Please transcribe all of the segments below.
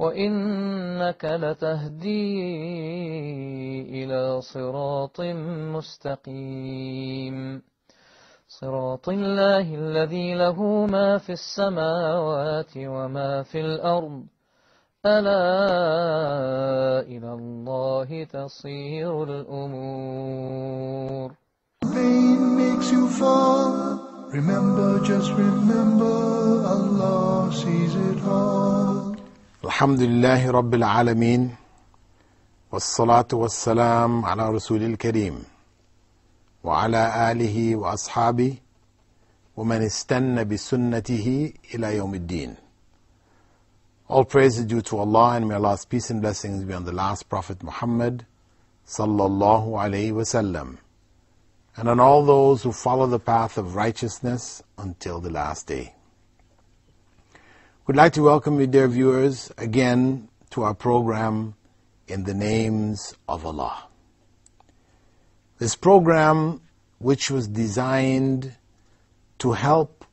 وإنك لتهدي إلى صراط مستقيم صراط الله الذي له ما في السماوات وما في الأرض ألا إلى الله تصير الأمور Pain makes you fall. Remember, just remember, Allah sees it all. الحمد لله رب العالمين والصلاة والسلام على رسول الكريم وعلى آله وأصحابه ومن استنى بسنته إلى يوم الدين All praise is due to Allah and may Allah's peace and blessings be on the last Prophet Muhammad sallallahu alayhi wasallam and on all those who follow the path of righteousness until the last day. We'd like to welcome you, dear viewers, again to our program in the names of Allah. This program, which was designed to help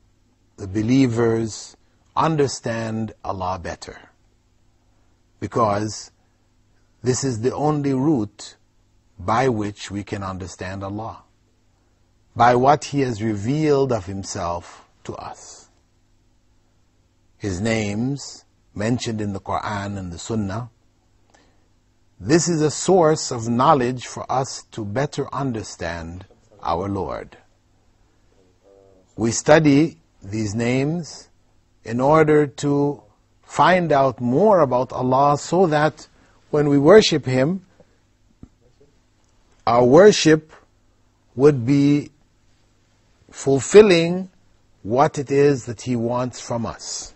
the believers understand Allah better, because this is the only route by which we can understand Allah, by what He has revealed of Himself to us. His names mentioned in the Quran and the Sunnah. This is a source of knowledge for us to better understand our Lord. We study these names in order to find out more about Allah so that when we worship Him, our worship would be fulfilling what it is that He wants from us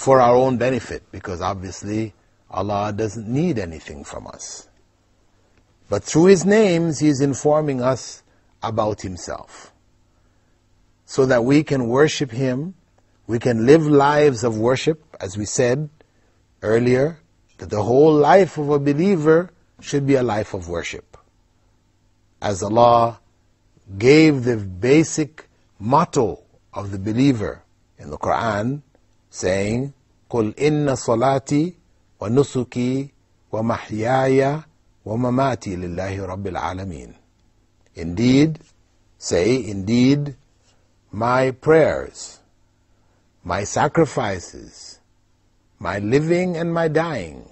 for our own benefit, because obviously Allah doesn't need anything from us. But through His names, He is informing us about Himself. So that we can worship Him, we can live lives of worship, as we said earlier, that the whole life of a believer should be a life of worship. As Allah gave the basic motto of the believer in the Quran, saying, Qul inna salati wa nusuki wa mahyaya wa mamati lillahi rabbil alameen. Indeed, say, indeed, my prayers, my sacrifices, my living and my dying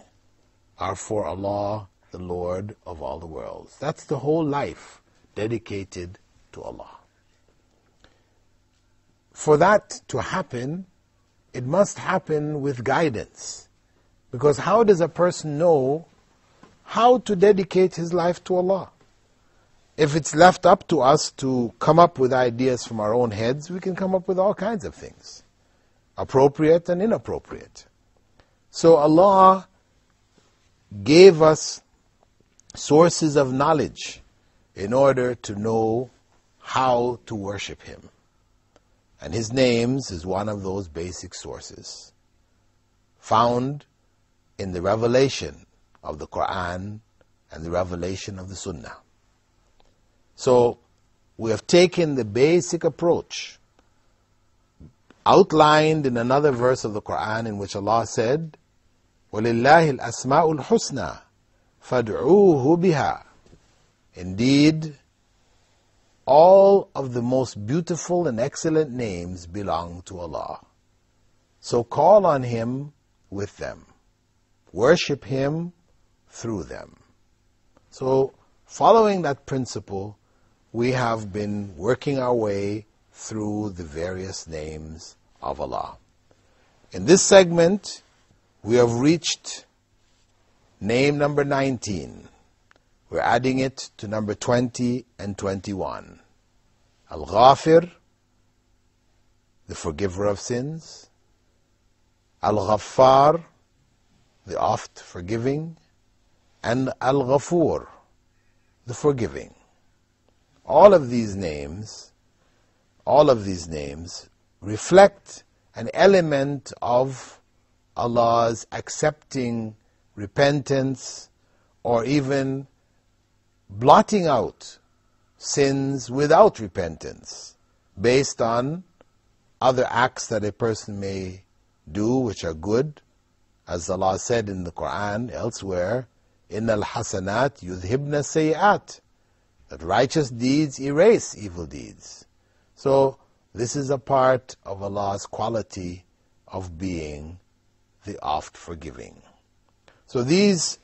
are for Allah, the Lord of all the worlds. That's the whole life dedicated to Allah. For that to happen, it must happen with guidance. Because how does a person know how to dedicate his life to Allah? If it's left up to us to come up with ideas from our own heads, we can come up with all kinds of things, appropriate and inappropriate. So Allah gave us sources of knowledge in order to know how to worship Him. And His names is one of those basic sources found in the revelation of the Quran and the revelation of the Sunnah. So we have taken the basic approach outlined in another verse of the Quran in which Allah said, وَلِلَّهِ الْأَسْمَاءُ الْحُسْنَى فَادْعُوهُ بِهَا Indeed, all of the most beautiful and excellent names belong to Allah. So call on Him with them. Worship Him through them. So, following that principle, we have been working our way through the various names of Allah. In this segment, we have reached name number 19. We're adding it to number 20 and 21. Al Ghafir, the forgiver of sins. Al Ghaffar, the oft forgiving. and Al-Ghafur, the forgiving. All of these names, all of these names reflect an element of Allah's accepting repentance or even blotting out sins without repentance based on other acts that a person may do which are good. As Allah said in the Quran elsewhere in al hasanat yudhibna sayyat that righteous deeds erase evil deeds. So this is a part of Allah's quality of being the oft forgiving so these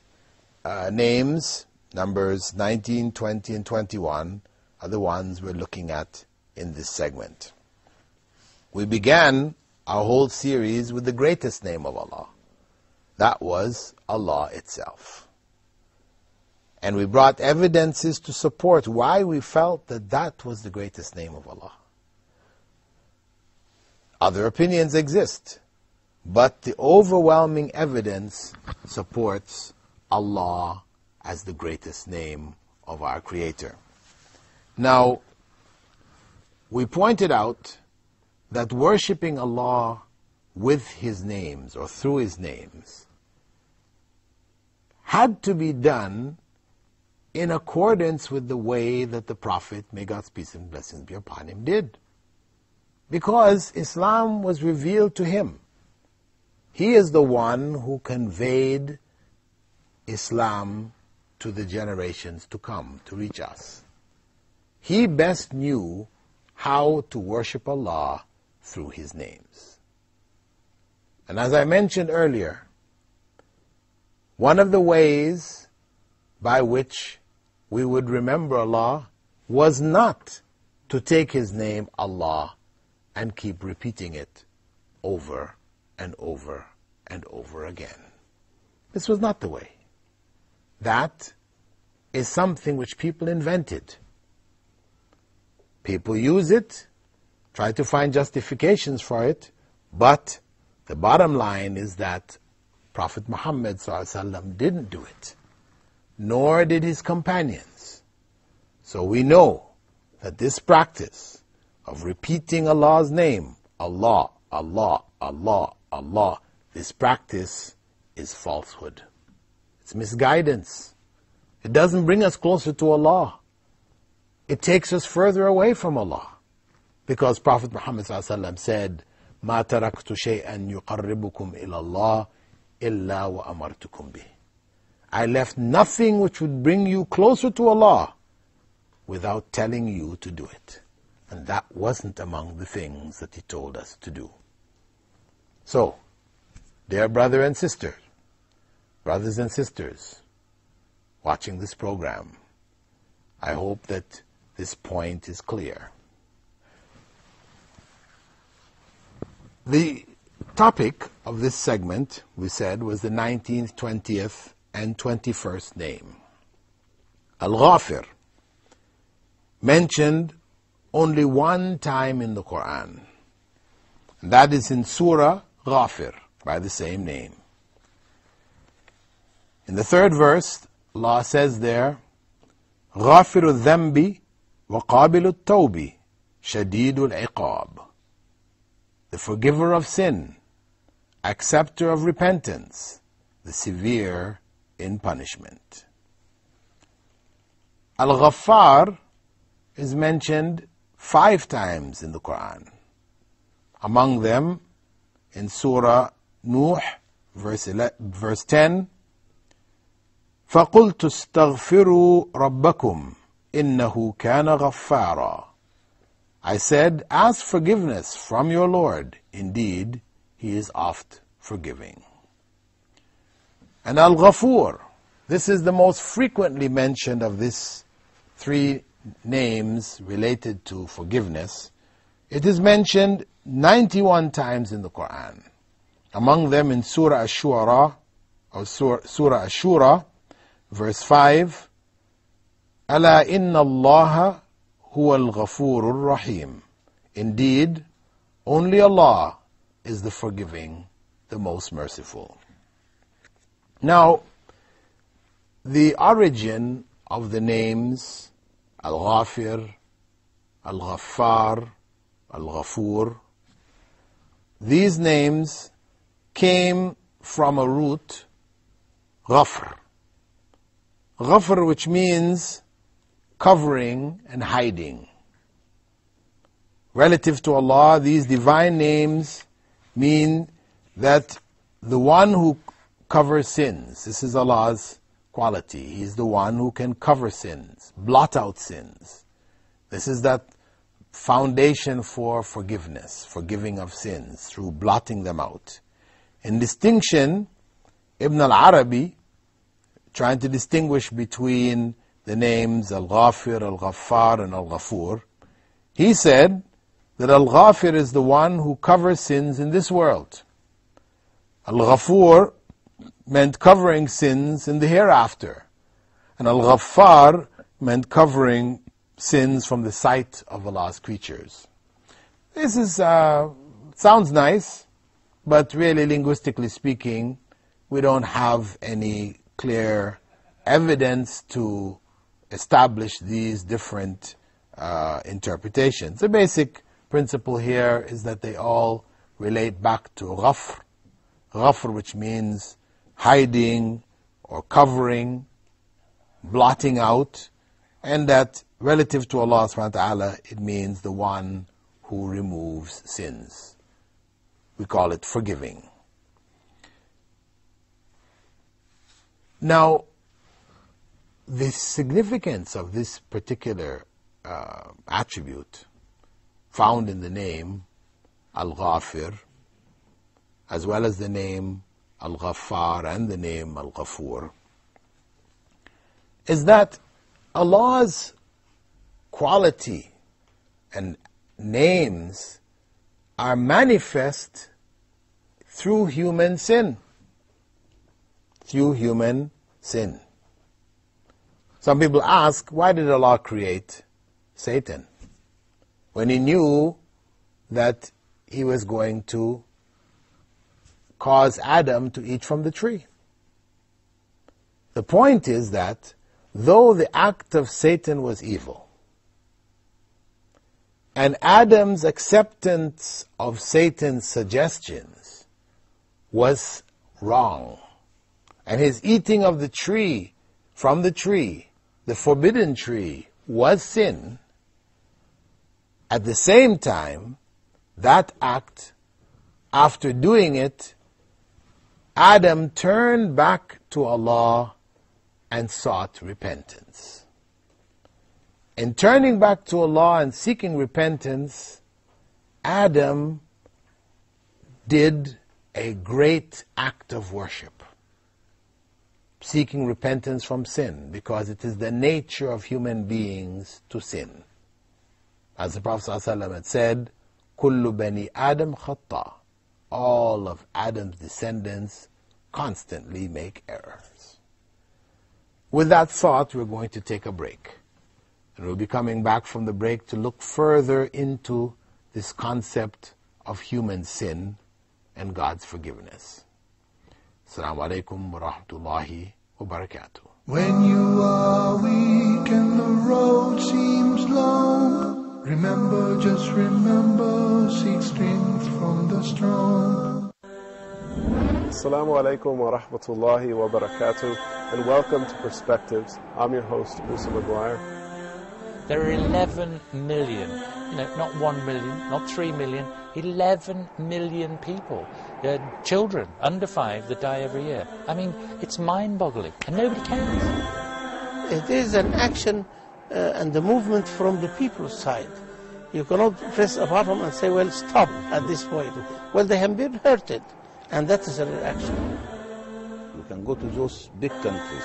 uh, names numbers 19, 20, and 21, are the ones we're looking at in this segment. We began our whole series with the greatest name of Allah. That was Allah itself. And we brought evidences to support why we felt that that was the greatest name of Allah. Other opinions exist, but the overwhelming evidence supports Allah as the greatest name of our Creator. Now, we pointed out that worshipping Allah with His names or through His names had to be done in accordance with the way that the Prophet, may God's peace and blessings be upon him, did. Because Islam was revealed to him. He is the one who conveyed Islam to the generations to come, to reach us. He best knew how to worship Allah through His names. And as I mentioned earlier, one of the ways by which we would remember Allah was not to take His name, Allah, and keep repeating it over and over and over again. This was not the way. That is something which people invented. People use it, try to find justifications for it, but the bottom line is that Prophet Muhammad didn't do it nor did his companions. So we know that this practice of repeating Allah's name, Allah, Allah, Allah, Allah, this practice is falsehood. It's misguidance. It doesn't bring us closer to Allah. It takes us further away from Allah. Because Prophet Muhammad said, ما تركت شيئا يقربكم إلى الله إلا وأمرتكم به I left nothing which would bring you closer to Allah without telling you to do it. And that wasn't among the things that He told us to do. So, dear brother and sister, brothers and sisters, watching this program, I hope that this point is clear. The topic of this segment, we said, was the 19th, 20th, and 21st name. Al-Ghafir, mentioned only one time in the Quran. And that is in Surah Ghafir, by the same name. In the third verse, Allah says there, غافر الذنب وقابل التوب شديد العقاب The forgiver of sin, acceptor of repentance, the severe in punishment. Al-Ghaffar is mentioned five times in the Quran. Among them, in Surah Nuh, verse, 11, verse 10, فَقُلْتُ اسْتَغْفِرُوا رَبَّكُمْ إِنَّهُ كَانَ غَفَّارًا I said, ask forgiveness from your Lord. Indeed, He is oft forgiving. And Al Ghafur, this is the most frequently mentioned of these three names related to forgiveness. It is mentioned 91 times in the Quran. Among them in Surah Ash-Shu'ara, or Surah Ash-Shura, Verse 5 Ala inna Allah huwa al-ghafurur rahim. Indeed, only Allah is the forgiving, the most merciful. Now, the origin of the names Al-Ghafir, Al-Ghaffar, Al-Ghafur, these names came from a root, Ghafr, Ghafr which means covering and hiding. Relative to Allah, these divine names mean that the one who covers sins, this is Allah's quality. He is the one who can cover sins, blot out sins. This is that foundation for forgiveness, forgiving of sins through blotting them out. In distinction, Ibn al-Arabi, trying to distinguish between the names Al-Ghafir, Al-Ghaffar, and Al-Ghafur, he said that Al-Ghafir is the one who covers sins in this world. Al-Ghafur meant covering sins in the hereafter. And Al-Ghaffar meant covering sins from the sight of Allah's creatures. This is, uh, sounds nice, but really linguistically speaking, we don't have any clear evidence to establish these different uh, interpretations. The basic principle here is that they all relate back to ghafr, ghafr which means hiding or covering, blotting out, and that relative to Allah subhanahu wa ta'ala, it means the one who removes sins. We call it forgiving. Now, the significance of this particular uh, attribute found in the name Al-Ghafir, as well as the name Al-Ghaffar and the name Al-Ghafur, is that Allah's quality and names are manifest through human sin. Through human sin. Some people ask, why did Allah create Satan? When He knew that He was going to cause Adam to eat from the tree. The point is that though the act of Satan was evil, and Adam's acceptance of Satan's suggestions was wrong. And his eating of the tree, from the tree, the forbidden tree, was sin. At the same time, that act, after doing it, Adam turned back to Allah and sought repentance. In turning back to Allah and seeking repentance, Adam did a great act of worship, seeking repentance from sin because it is the nature of human beings to sin. As the Prophet ﷺ had said, Kullu bani Adam khata. All of Adam's descendants constantly make errors. With that thought, we're going to take a break. And we'll be coming back from the break to look further into this concept of human sin and God's forgiveness. Assalamu alaikum wa rahmatullahi wa barakatuh. When you are weak and the road seems long, remember, just remember, seek strength from the strong. Assalamu alaikum wa rahmatullahi wa barakatuh, and welcome to Perspectives. I'm your host, Musa McGuire. There are 11 million, you know, not 1 million, not 3 million, 11 million people, uh, children under 5 that die every year. I mean, it's mind-boggling, and nobody cares. It is an action uh, and the movement from the people's side. You cannot press a button and say, well, stop at this point. Well, they have been hurted, and that is a reaction. We can go to those big countries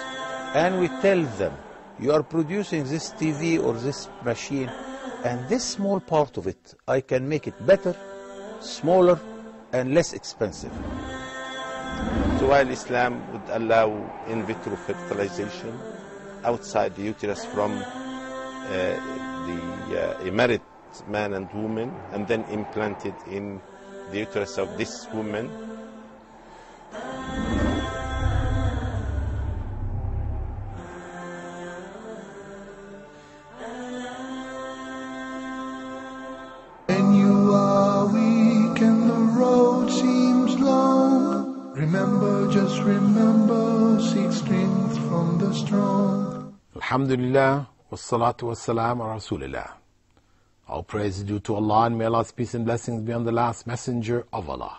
and we tell them you are producing this TV or this machine, and this small part of it, I can make it better, smaller, and less expensive. So while Islam would allow in vitro fertilization outside the uterus from uh, the uh, married man and woman, and then implanted in the uterus of this woman, Alhamdulillah, wassalatu wassalam ala Rasulillah. All praise is due to Allah and may Allah's peace and blessings be on the last messenger of Allah.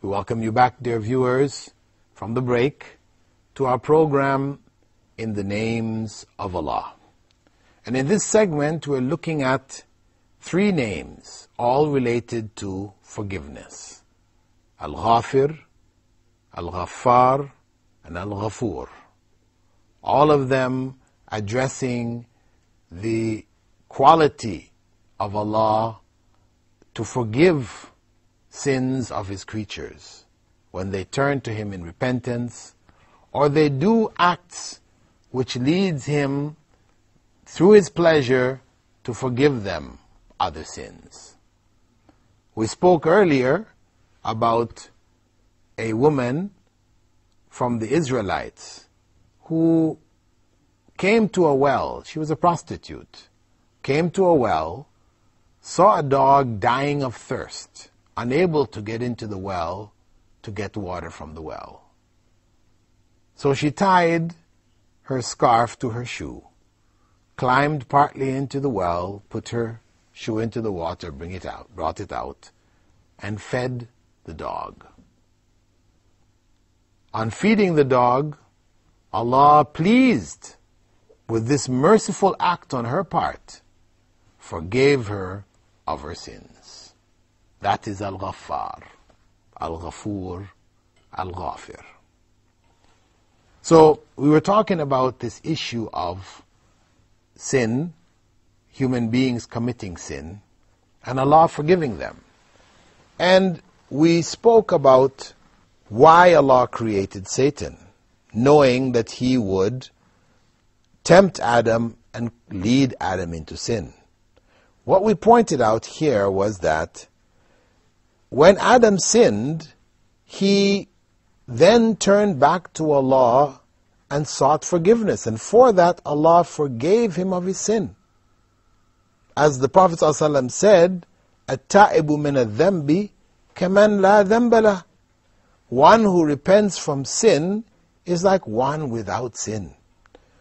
We welcome you back, dear viewers, from the break to our program In the Names of Allah. And in this segment, we're looking at three names, all related to forgiveness. Al-Ghafir, Al-Ghaffar, and Al-Ghafur. All of them addressing the quality of Allah to forgive sins of His creatures when they turn to Him in repentance or they do acts which leads Him through His pleasure to forgive them other sins. We spoke earlier about a woman from the Israelites who came to a well. She was a prostitute. Came to a well, saw a dog dying of thirst, unable to get into the well to get water from the well. So she tied her scarf to her shoe, climbed partly into the well, put her shoe into the water, bring it out, brought it out, and fed the dog. On feeding the dog, Allah, pleased with this merciful act on her part, forgave her of her sins. That is Al-Ghaffar, Al-Ghafur, Al-Ghafir. So, we were talking about this issue of sin, human beings committing sin, and Allah forgiving them. And we spoke about why Allah created Satan, knowing that he would tempt Adam and lead Adam into sin. What we pointed out here was that when Adam sinned, he then turned back to Allah and sought forgiveness. And for that, Allah forgave him of his sin. As the Prophet ﷺ said, التائب من الذنب كمن لا ذنب له one who repents from sin is like one without sin.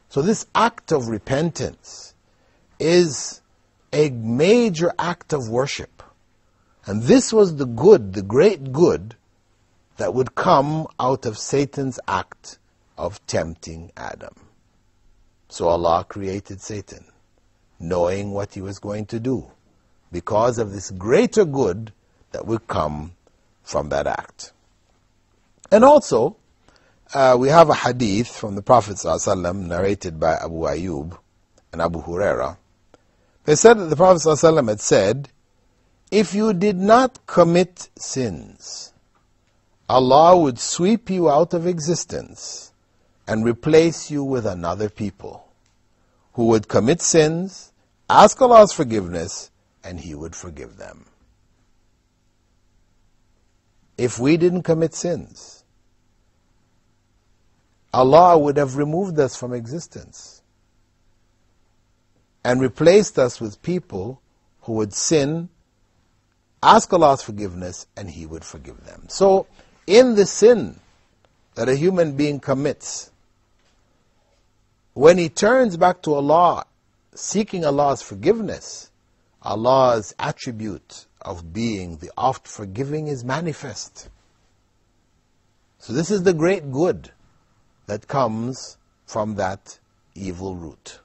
So this act of repentance is a major act of worship. And this was the good, the great good, that would come out of Satan's act of tempting Adam. So Allah created Satan, knowing what he was going to do, because of this greater good that would come from that act. And also, uh, we have a hadith from the Prophet ﷺ narrated by Abu Ayyub and Abu Huraira. They said that the Prophet ﷺ had said, If you did not commit sins, Allah would sweep you out of existence and replace you with another people who would commit sins, ask Allah's forgiveness, and He would forgive them. If we didn't commit sins, Allah would have removed us from existence and replaced us with people who would sin, ask Allah's forgiveness, and He would forgive them. So, in the sin that a human being commits, when he turns back to Allah, seeking Allah's forgiveness, Allah's attribute of being the oft forgiving is manifest. So, this is the great good that comes from that evil root.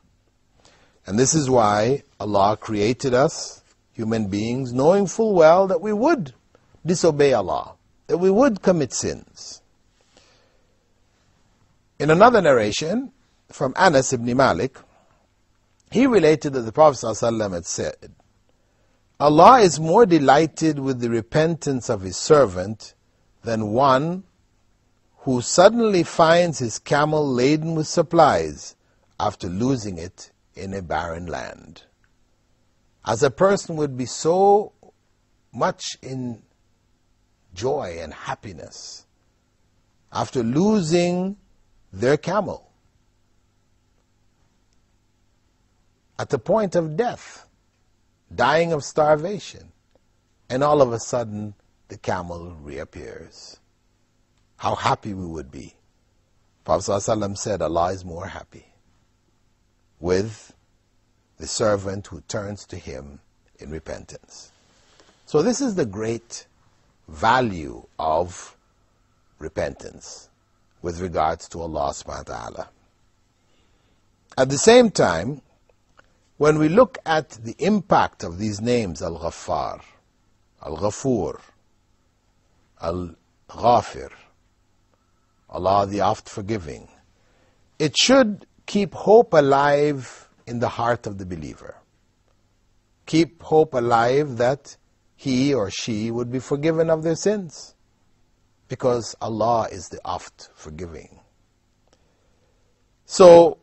And this is why Allah created us, human beings, knowing full well that we would disobey Allah, that we would commit sins. In another narration from Anas ibn Malik, he related that the Prophet ﷺ had said, Allah is more delighted with the repentance of His servant than one who suddenly finds his camel laden with supplies after losing it in a barren land. As a person would be so much in joy and happiness after losing their camel at the point of death, dying of starvation, and all of a sudden the camel reappears. How happy we would be. Prophet ﷺ said, Allah is more happy with the servant who turns to Him in repentance. So, this is the great value of repentance with regards to Allah subhanahu wa ta'ala. At the same time, when we look at the impact of these names, Al Ghaffar, Al Ghafur, Al Ghafir, Allah the oft forgiving, it should keep hope alive in the heart of the believer. Keep hope alive that he or she would be forgiven of their sins. Because Allah is the oft forgiving. So,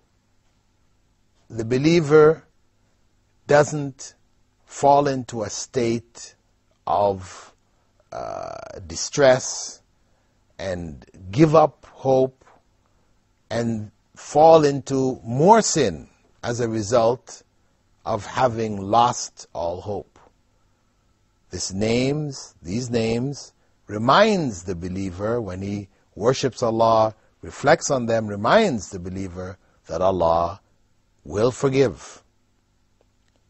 the believer doesn't fall into a state of uh, distress and give up hope and fall into more sin as a result of having lost all hope. This names, these names, reminds the believer when he worships Allah, reflects on them, reminds the believer that Allah will forgive.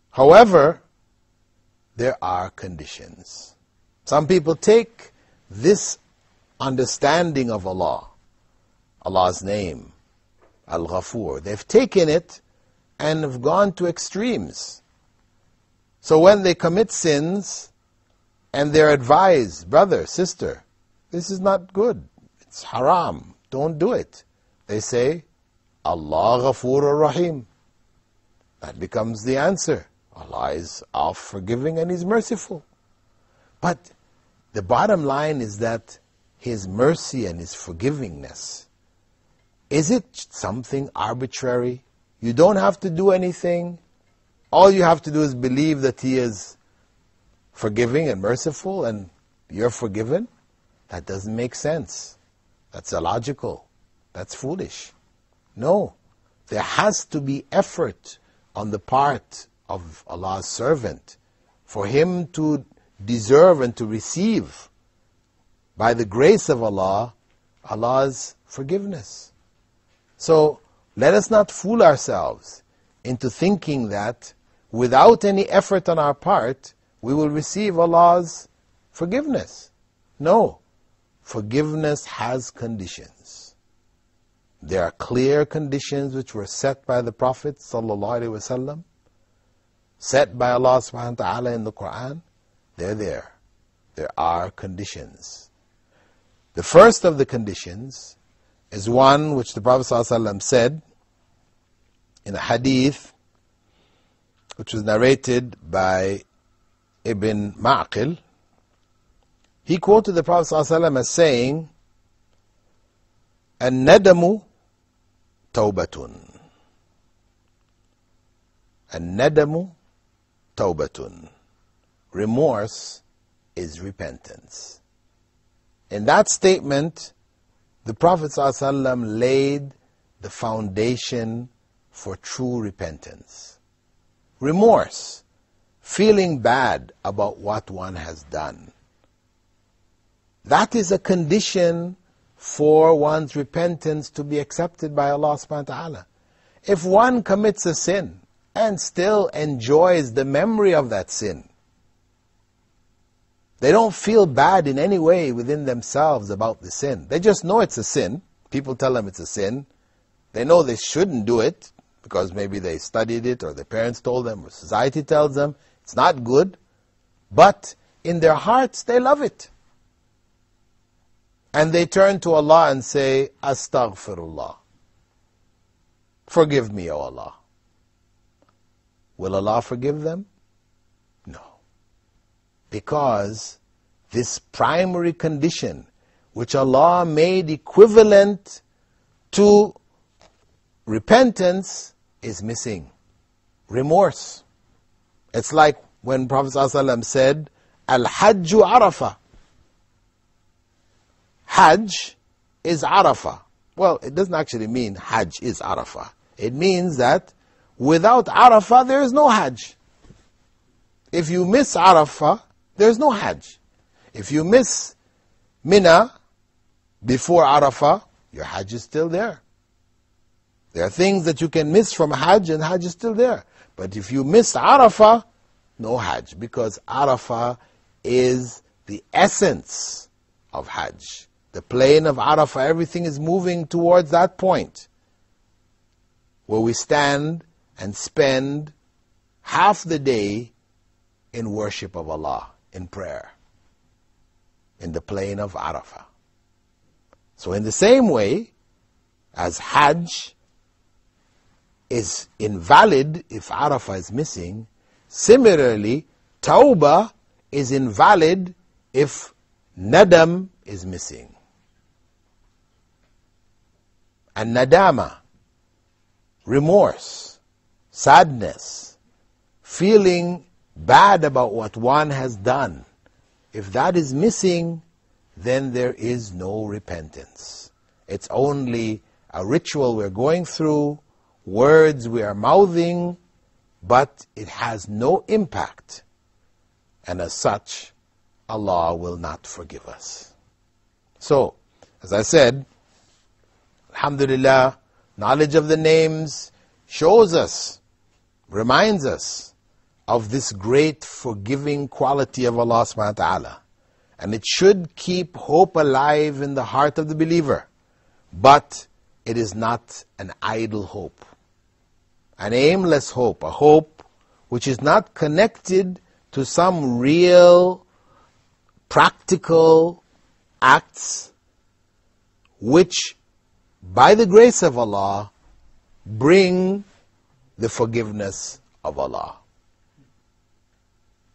However, there are conditions. Some people take this understanding of Allah, Allah's name, Al Ghafur, they've taken it and have gone to extremes. So when they commit sins and they're advised, brother, sister, this is not good, it's haram, don't do it. They say, Allah Ghafur Rahim. That becomes the answer. Allah is all forgiving and He's merciful. But the bottom line is that His mercy and His forgivingness, is it something arbitrary? You don't have to do anything. All you have to do is believe that He is forgiving and merciful and you're forgiven? That doesn't make sense. That's illogical. That's foolish. No. There has to be effort on the part of Allah's servant for him to deserve and to receive by the grace of Allah Allah's forgiveness. So let us not fool ourselves into thinking that without any effort on our part we will receive Allah's forgiveness. No. Forgiveness has conditions. There are clear conditions which were set by the Prophet ﷺ set by Allah subhanahu wa ta'ala in the Quran, they're there. There are conditions. The first of the conditions is one which the Prophet ﷺ said in a hadith which was narrated by Ibn Ma'qil. He quoted the Prophet ﷺ as saying, الندم توبة الندم tawbatun. Remorse is repentance. In that statement, the Prophet ﷺ laid the foundation for true repentance. Remorse, feeling bad about what one has done. That is a condition for one's repentance to be accepted by Allah subhanahu wa ta'ala. If one commits a sin, and still enjoys the memory of that sin. They don't feel bad in any way within themselves about the sin. They just know it's a sin. People tell them it's a sin. They know they shouldn't do it because maybe they studied it or their parents told them or society tells them it's not good. But in their hearts, they love it. And they turn to Allah and say, Astaghfirullah. Forgive me, O Allah. Will Allah forgive them? Because this primary condition, which Allah made equivalent to repentance, is missing. Remorse. It's like when Prophet ﷺ said, Al Hajju Arafah. Hajj is Arafah. Well, it doesn't actually mean Hajj is Arafah. It means that Without Arafah, there is no Hajj. If you miss Arafah, there is no Hajj. If you miss Mina, before Arafah, your Hajj is still there. There are things that you can miss from Hajj and Hajj is still there. But if you miss Arafah, no Hajj because Arafah is the essence of Hajj. The plain of Arafah, everything is moving towards that point where we stand and spend half the day in worship of Allah, in prayer, in the plain of Arafah. So, in the same way as Hajj is invalid if Arafah is missing, similarly, Tawbah is invalid if Nadam is missing. And Nadama, remorse, sadness, feeling bad about what one has done, if that is missing, then there is no repentance. It's only a ritual we're going through, words we are mouthing, but it has no impact. And as such, Allah will not forgive us. So, as I said, Alhamdulillah, knowledge of the names shows us, reminds us of this great forgiving quality of Allah subhanahu wa ta'ala. And it should keep hope alive in the heart of the believer. But it is not an idle hope, an aimless hope, a hope which is not connected to some real, practical acts which, by the grace of Allah, bring the forgiveness of Allah.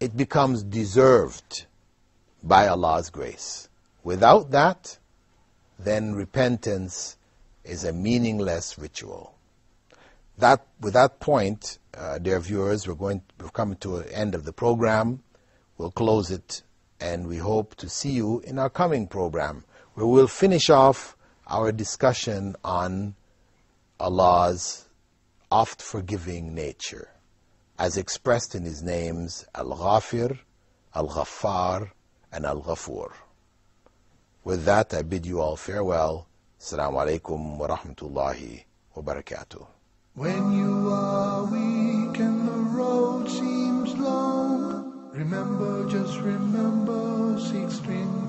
It becomes deserved by Allah's grace. Without that, then repentance is a meaningless ritual. That, with that point, uh, dear viewers, we're going we're coming to an end of the program. We'll close it, and we hope to see you in our coming program, where we'll finish off our discussion on Allah's oft forgiving nature, as expressed in His names Al Ghafir, Al Ghaffar, and Al Ghafur. With that, I bid you all farewell. Assalamu alaikum wa rahmatullahi wa barakatuh. When you are weak and the road seems long, remember, just remember, seek strength